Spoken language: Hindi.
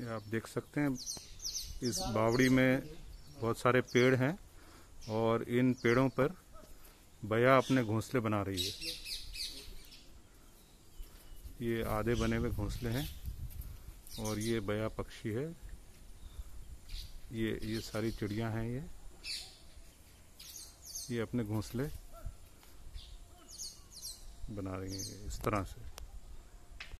ये आप देख सकते हैं, इस बावड़ी में बहुत सारे पेड़ हैं और इन पेड़ों पर बया अपने घोंसले बना रही है। ये आधे बने हुए घोंसले हैं और ये बया पक्षी है। ये ये सारी चिड़िया हैं ये। ये अपने घोंसले बना रही हैं, इस तरह से।